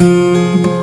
Música